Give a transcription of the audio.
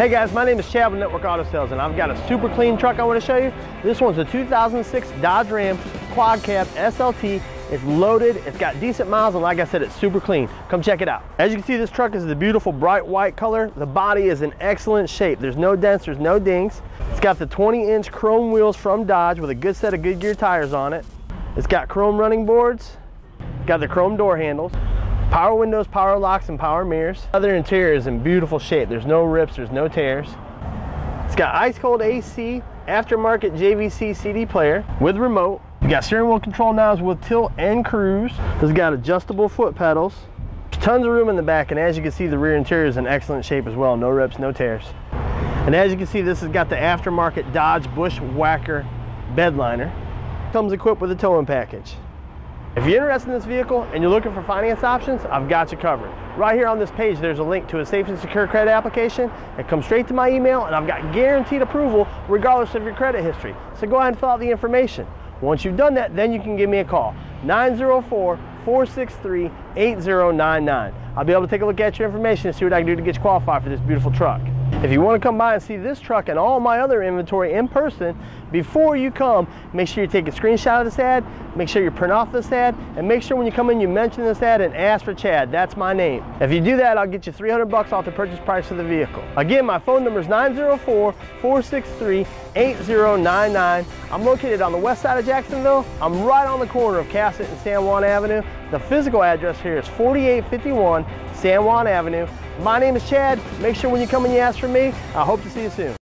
Hey guys, my name is Chad with Network Auto Sales and I've got a super clean truck I want to show you. This one's a 2006 Dodge Ram Quad Cab SLT. It's loaded, it's got decent miles, and like I said, it's super clean. Come check it out. As you can see, this truck is the beautiful bright white color. The body is in excellent shape. There's no dents, there's no dings. It's got the 20 inch chrome wheels from Dodge with a good set of Goodyear tires on it. It's got chrome running boards, got the chrome door handles, Power windows, power locks, and power mirrors. Other interior is in beautiful shape. There's no rips, there's no tears. It's got ice cold AC, aftermarket JVC CD player with remote. You got steering wheel control knobs with tilt and cruise. It's got adjustable foot pedals. Tons of room in the back, and as you can see, the rear interior is in excellent shape as well. No rips, no tears. And as you can see, this has got the aftermarket Dodge Bushwacker bed liner. Comes equipped with a towing package. If you're interested in this vehicle and you're looking for finance options, I've got you covered. Right here on this page, there's a link to a safe and secure credit application. It comes straight to my email and I've got guaranteed approval regardless of your credit history. So go ahead and fill out the information. Once you've done that, then you can give me a call. 904-463-8099. I'll be able to take a look at your information and see what I can do to get you qualified for this beautiful truck. If you want to come by and see this truck and all my other inventory in person, before you come, make sure you take a screenshot of this ad, make sure you print off this ad, and make sure when you come in you mention this ad and ask for Chad. That's my name. If you do that, I'll get you 300 bucks off the purchase price of the vehicle. Again, my phone number is 904-463-8099. I'm located on the west side of Jacksonville. I'm right on the corner of Cassat and San Juan Avenue. The physical address here is 4851 San Juan Avenue. My name is Chad. Make sure when you come and you ask for me, I hope to see you soon.